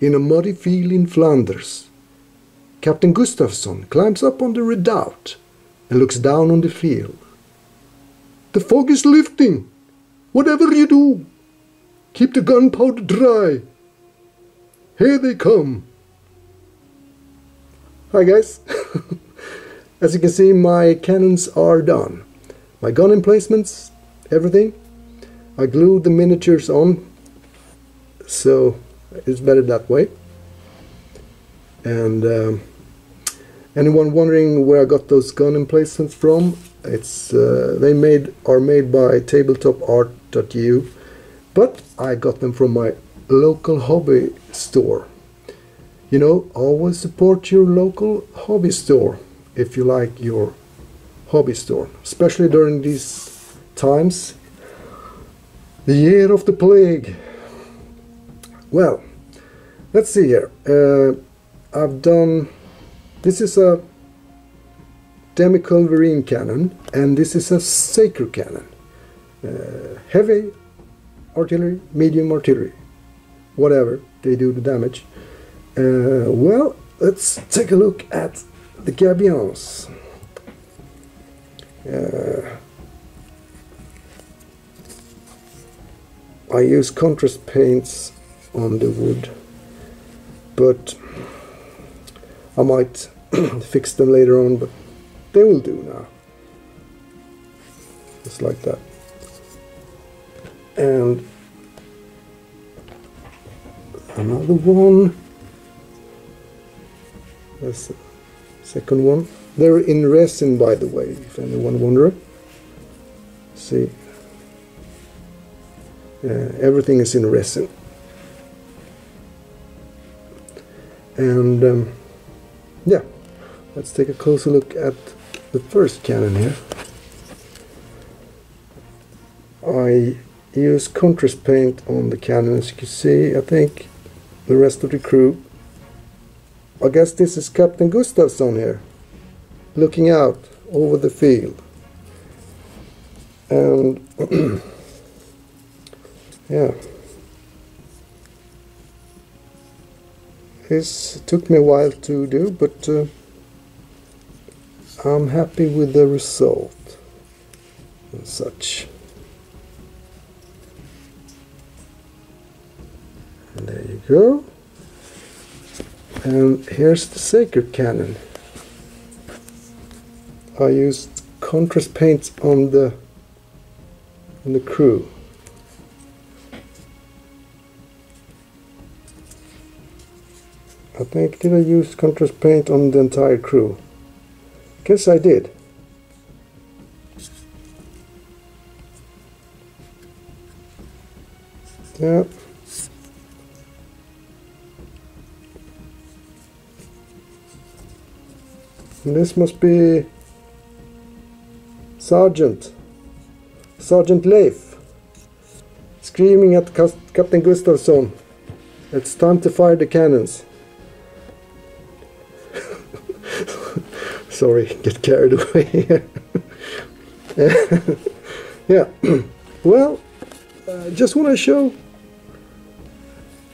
in a muddy field in Flanders. Captain Gustafsson climbs up on the redoubt and looks down on the field. The fog is lifting. Whatever you do, keep the gunpowder dry. Here they come. Hi guys. As you can see, my cannons are done. My gun emplacements, everything. I glued the miniatures on, so it's better that way. And um, anyone wondering where I got those gun emplacements from? It's uh, they made are made by tabletopart.eu, but I got them from my local hobby store. You know, always support your local hobby store if you like your hobby store, especially during these times. The year of the plague. Well, let's see here. Uh, I've done. This is a Demi-Culverin cannon, and this is a Saker cannon. Uh, heavy artillery, medium artillery, whatever they do the damage. Uh, well, let's take a look at the gabions. Uh, I use contrast paints on the wood, but I might fix them later on, but they will do now. Just like that. And another one. That's the Second one. They're in resin, by the way, if anyone wonder. See, uh, everything is in resin. And um, yeah, let's take a closer look at the first cannon here. I use contrast paint on the cannon as you can see. I think the rest of the crew I guess this is Captain Gustafsson here, looking out over the field. And yeah, this took me a while to do, but uh, I'm happy with the result and such. And there you go. And here's the Saker cannon I used contrast paints on the on the crew I think did I use contrast paint on the entire crew guess I did yeah And this must be Sergeant. Sergeant Leif. Screaming at Captain Gustafsson. It's time to fire the cannons. Sorry, get carried away here. yeah, well, uh, just want to show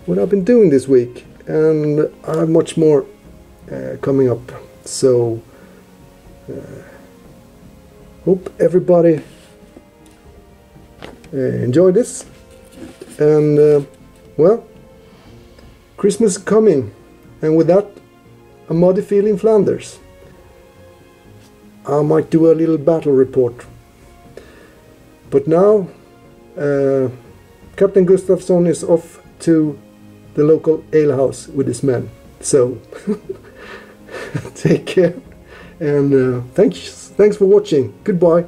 what I've been doing this week, and I have much more uh, coming up. So, uh, hope everybody uh, enjoyed this. And, uh, well, Christmas is coming. And with that, a muddy field in Flanders. I might do a little battle report. But now, uh, Captain Gustafsson is off to the local alehouse with his men. So, Take care. And uh, thanks, thanks for watching. Goodbye.